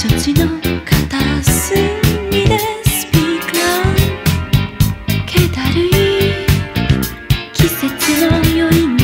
処置の片隅でスピーカー。だるい。季節の余韻